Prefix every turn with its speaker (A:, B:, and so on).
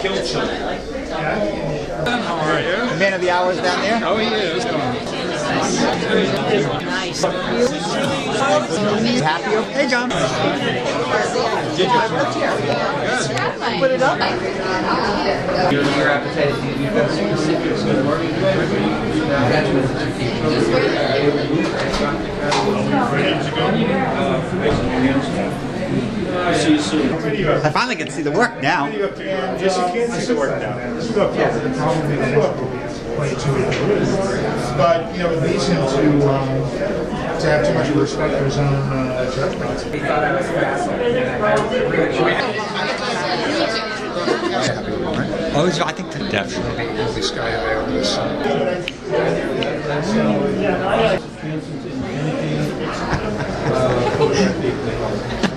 A: killed someone.
B: How are you?
C: The man of the hours down there?
B: Oh, he is.
C: You happy? Hey, John.
D: Put it up.
E: Your appetite, you've got super secrets in the morning.
A: See you soon.
C: I finally get to see the work now.
F: Yes, you can see the work now. Look, yeah, the problem is, look, but, you know, it leads him to, um, to have too much respect for his own uh, judgment.
E: He thought I was
C: Oh, so I think that definitely.
F: This guy available.